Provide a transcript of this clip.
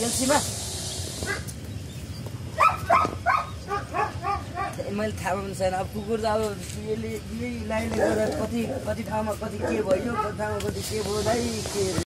एलसीमा मैले थाहा पाउनु छैन। अब कुकुर त अब यसले यही लाइनले गर्दा कति कति ठाउँमा कति के भयो कति ठाउँमा कति के भयो दाइ के